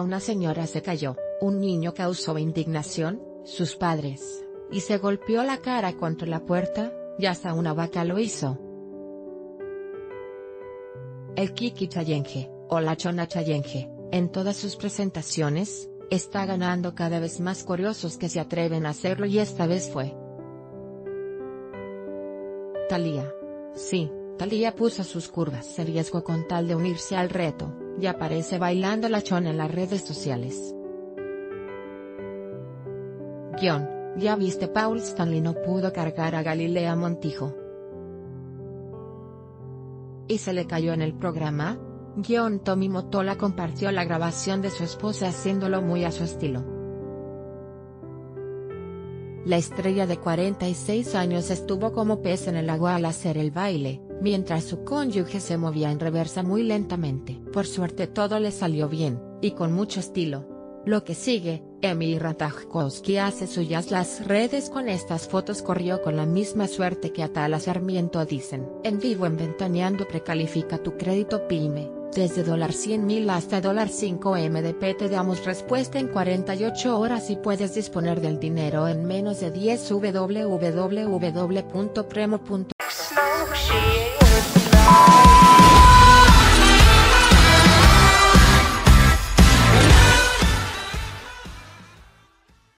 Una señora se cayó, un niño causó indignación, sus padres, y se golpeó la cara contra la puerta, y hasta una vaca lo hizo. El Kiki Chayenge, o la Chona Chayenge, en todas sus presentaciones, está ganando cada vez más curiosos que se atreven a hacerlo y esta vez fue. Thalía. Sí, Thalía puso sus curvas en riesgo con tal de unirse al reto, y aparece bailando la chona en las redes sociales. Guión, ya viste Paul Stanley no pudo cargar a Galilea Montijo. ¿Y se le cayó en el programa? Guión Tommy Motola compartió la grabación de su esposa haciéndolo muy a su estilo. La estrella de 46 años estuvo como pez en el agua al hacer el baile, mientras su cónyuge se movía en reversa muy lentamente. Por suerte todo le salió bien, y con mucho estilo. Lo que sigue, Emily Ratajkowski hace suyas las redes con estas fotos corrió con la misma suerte que Atala Sarmiento dicen. En vivo en Ventaneando precalifica tu crédito PYME. Desde $100,000 hasta $5 MDP te damos respuesta en 48 horas y puedes disponer del dinero en menos de 10 www.premo.com